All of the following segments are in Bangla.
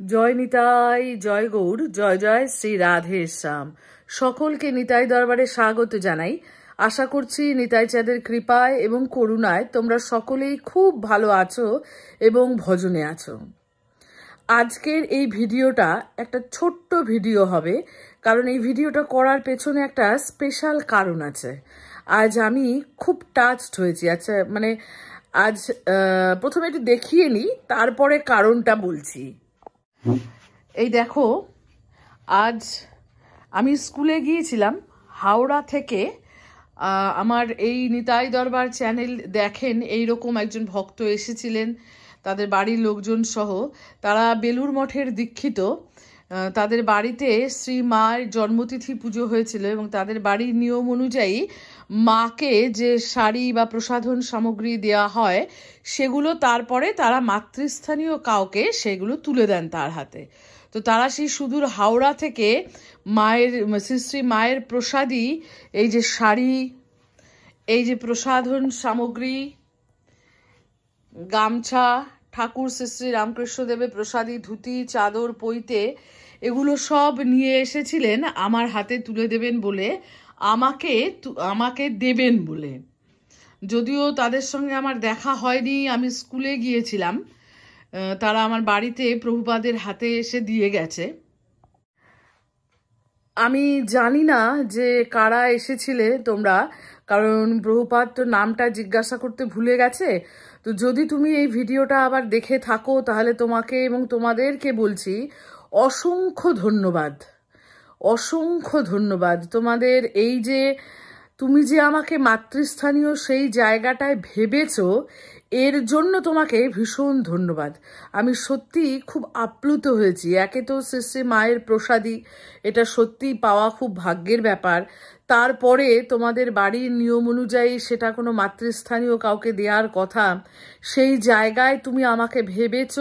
জয় নিতাই, জয় গৌর, জয় জয় শ্রী রাধে শ্যাম। সকলকে নিতাই দরবারে স্বাগত জানাই। আশা করছি নিতাই চাঁদের কৃপায় এবং করুণায় তোমরা সকলেই খুব ভালো আছো এবং ভজনে আছো। আজকের এই ভিডিওটা একটা ছোট্ট ভিডিও হবে, কারণ এই ভিডিওটা করার পেছনে একটা স্পেশাল কারণ আছে। আজ আমি খুব টাচড হয়েছি। আচ্ছা মানে আজ প্রথমে একটু দেখিয়ে নিই, তারপরে কারণটা বলছি। এই দেখো, আজ আমি স্কুলে গিয়েছিলাম, হাওড়া থেকে আমার এই নিতাই দরবার চ্যানেল দেখেন এই রকম একজন ভক্ত এসেছিলেন, তাদের বাড়ির লোকজন সহ, তারা বেলুর মঠের দীক্ষিত তাদের বাড়িতে শ্রী মায়ের জন্মতিথি পুজো হয়েছিল এবং তাদের বাড়ির নিয়ম অনুযায়ী মাকে যে শাড়ি বা প্রসাধন সামগ্রী দেওয়া হয়, সেগুলো তারপরে তারা মাতৃস্থানীয় কাউকে সেগুলো তুলে দেন তার হাতে। তো তারা সেই সুদূর হাওড়া থেকে মায়ের, শ্রী মায়ের প্রসাদী এই যে শাড়ি, এই যে প্রসাধন সামগ্রী, গামছা, ঠাকুর শ্রী রামকৃষ্ণদেবের প্রসাদী, ধুতি, চাদর পইতে এগুলো সব নিয়ে এসেছিলেন, আমার হাতে তুলে দেবেন বলে আমাকে আমাকে দেবেন বলে। যদিও তাদের সঙ্গে আমার দেখা হয়নি, আমি স্কুলে গিয়েছিলাম। তারা আমার বাড়িতে প্রভুপাদের হাতে এসে দিয়ে গেছে। আমি জানি না যে কারা এসেছিলে তোমরা, কারণ প্রভুপাদ তো নামটা জিজ্ঞাসা করতে ভুলে গেছে। তো যদি তুমি এই ভিডিওটা আবার দেখে থাকো, তাহলে তোমাকে এবং তোমাদেরকে বলছি, অসংখ্য ধন্যবাদ। অসংখ্য ধন্যবাদ। তোমাদের এই যে তুমি যে আমাকে মাতৃস্থানীয় সেই জায়গাটায় ভেবেছ, এর জন্য তোমাকে ভীষণ ধন্যবাদ। আমি সত্যি খুব আপ্লুত হয়েছি। একে তো শ্রী মায়ের প্রসাদী এটা সত্যি পাওয়া খুব ভাগ্যের ব্যাপার। তারপরে তোমাদের বাড়ির নিয়ম অনুযায়ী সেটা কোনো মাতৃস্থানীয় কাউকে দেওয়ার কথা, সেই জায়গায় তুমি আমাকে ভেবেছ,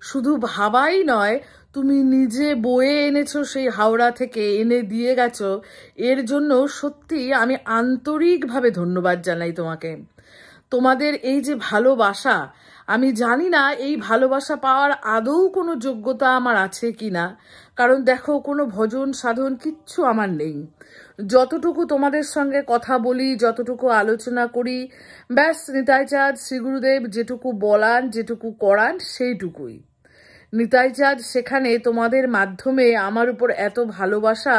শুধু ভাবাই নয় তুমি নিজে বয়ে এনেছো সেই হাওড়া থেকে, এনে দিয়ে গেছো। এর জন্য সত্যি আমি আন্তরিকভাবে ধন্যবাদ জানাই তোমাকে। তোমাদের এই যে ভালোবাসা, আমি জানি না এই ভালোবাসা পাওয়ার আদৌ কোনো যোগ্যতা আমার আছে কি না কারণ দেখো, কোনো ভজন সাধন কিচ্ছু আমার নেই। যতটুকু তোমাদের সঙ্গে কথা বলি, যতটুকু আলোচনা করি, ব্যাস, নিতাই চাঁদ, শ্রীগুরুদেব যেটুকু বলান, যেটুকু করান, সেইটুকুই। নিতাই চাঁদ, সেখানে তোমাদের মাধ্যমে আমার উপর এত ভালোবাসা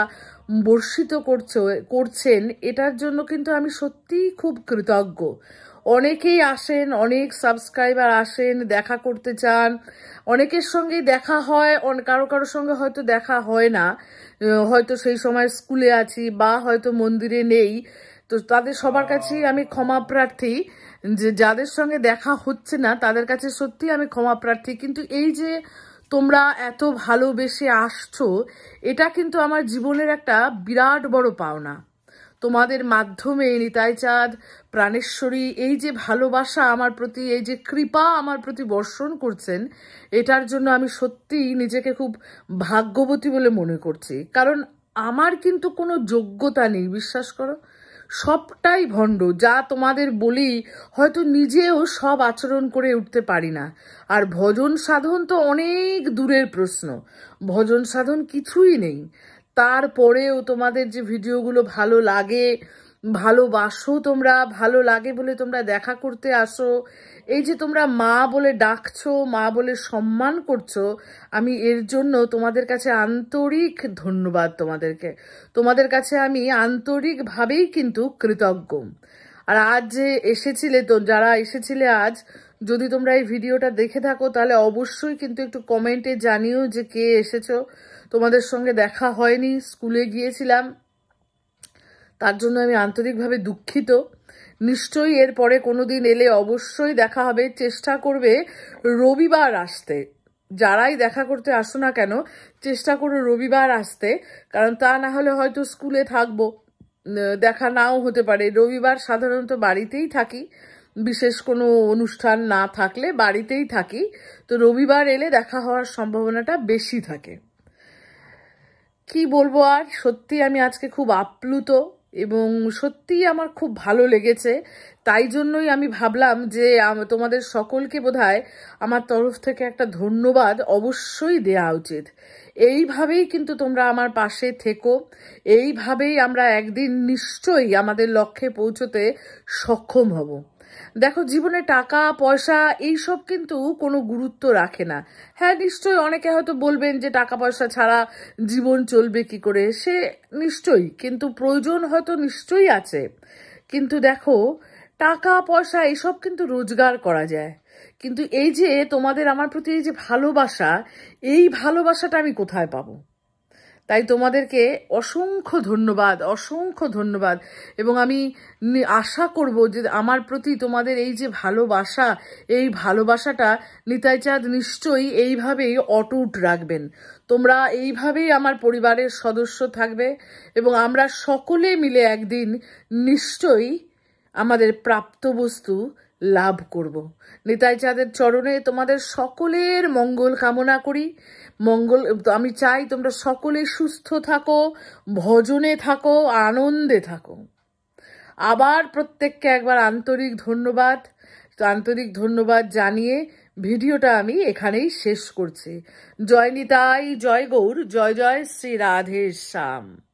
বর্ষিত করছ, করছেন, এটার জন্য কিন্তু আমি সত্যিই খুব কৃতজ্ঞ। অনেকেই আসেন, অনেক সাবস্ক্রাইবার আসেন, দেখা করতে চান। অনেকের সঙ্গেই দেখা হয় কারও কারও সঙ্গে হয়তো দেখা হয় না। হয়তো সেই সময় স্কুলে আছি বা হয়তো মন্দিরে নেই। তো তাদের সবার কাছেই আমি ক্ষমা প্রার্থী, যে যাদের সঙ্গে দেখা হচ্ছে না, তাদের কাছে সত্যি আমি ক্ষমা প্রার্থী। কিন্তু এই যে তোমরা এত ভালোবেসে আসছো, এটা কিন্তু আমার জীবনের একটা বিরাট বড় পাওনা। তোমাদের মাধ্যমে নিতাই চাঁদ প্রাণেশ্বরী, এই যে ভালোবাসা আমার প্রতি, এই যে কৃপা আমার প্রতি বর্ষণ করছেন, এটার জন্য আমি সত্যি নিজেকে খুব ভাগ্যবতী বলে মনে করছি। কারণ আমার কিন্তু কোনো যোগ্যতা নেই, বিশ্বাস করো। সবটাই ভণ্ড, যা তোমাদের বলি হয়তো নিজেও সব আচরণ করে উঠতে পারি না। আর ভজন সাধন তো অনেক দূরের প্রশ্ন, ভজন সাধন কিছুই নেই। তারপরেও তোমাদের যে ভিডিওগুলো ভালো লাগে, ভালোবাসো তোমরা, ভালো লাগে বলে তোমরা দেখা করতে আসো এই যে তোমরা মা বলে ডাকছো, মা বলে সম্মান করছ, আমি এর জন্য তোমাদের কাছে আন্তরিক ধন্যবাদ তোমাদেরকে। তোমাদের কাছে আমি আন্তরিকভাবেই কিন্তু কৃতজ্ঞ। আর আজ যে এসেছিলে তো, যারা এসেছিলে আজ, যদি তোমরা এই ভিডিওটা দেখে থাকো, তাহলে অবশ্যই কিন্তু একটু কমেন্টে জানিও যে কে এসেছ। তোমাদের সঙ্গে দেখা হয়নি, স্কুলে গিয়েছিলাম। তার জন্য আমি আন্তরিকভাবে দুঃখিত। নিশ্চয়ই এরপরে কোনো দিন এলে অবশ্যই দেখা হবে। চেষ্টা করবে রবিবার আসতে। যারাই দেখা করতে আসো না কেন, চেষ্টা করো রবিবার আসতে। কারণ তা না হলে হয়তো স্কুলে থাকব। দেখা নাও হতে পারে। রবিবার সাধারণত বাড়িতেই থাকি। বিশেষ কোনো অনুষ্ঠান না থাকলে বাড়িতেই থাকি। তো রবিবার এলে দেখা হওয়ার সম্ভাবনাটা বেশি থাকে। কি বলব আর? সত্যি আমি আজকে খুব আপ্লুত। এবং সত্যিই আমার খুব ভালো লেগেছে। তাই জন্যই আমি ভাবলাম যে তোমাদের সকলকে বোধহয় আমার তরফ থেকে একটা ধন্যবাদ অবশ্যই দেয়া উচিত। এইভাবেই কিন্তু তোমরা আমার পাশে থেকো। এইভাবেই আমরা একদিন নিশ্চয়ই আমাদের লক্ষ্যে পৌঁছতে সক্ষম হব। দেখো, জীবনে টাকা, পয়সা, এইসব কিন্তু কোনো গুরুত্ব রাখে না। হ্যাঁ নিশ্চয়ই অনেকে হয়তো বলবেন যে টাকা, পয়সা ছাড়া জীবন চলবে কি করে? সে নিশ্চয়ই, কিন্তু প্রয়োজন হয়তো নিশ্চয়ই আছে। কিন্তু দেখো, টাকা, পয়সা এসব কিন্তু রোজগার করা যায়। কিন্তু এই যে তোমাদের আমার প্রতি এই যে ভালোবাসা, এই ভালোবাসাটা আমি কোথায় পাবো? তাই তোমাদেরকে অসংখ্য ধন্যবাদ অসংখ্য ধন্যবাদ। এবং আমি আশা করব যে আমার প্রতি তোমাদের এই যে ভালোবাসা, এই ভালোবাসাটা নিতাই চাঁদ নিশ্চয়ই এইভাবেই অটুট রাখবেন। তোমরা এইভাবেই আমার পরিবারের সদস্য থাকবে এবং আমরা সকলে মিলে একদিন নিশ্চয়ই আমাদের প্রাপ্ত বস্তু লাভ করব। নিতাই চাঁদের চরণে তোমাদের সকলের মঙ্গল কামনা করি। মঙ্গল আমি চাই তোমরা সকলে সুস্থ থাকো, ভজনে থাকো, আনন্দে থাকো। আবার প্রত্যেককে একবার আন্তরিক ধন্যবাদ আন্তরিক ধন্যবাদ জানিয়ে ভিডিওটা আমি এখানেই শেষ করছি। জয় নিতাই, জয় গৌর, জয় জয় শ্রী রাধে শ্যাম।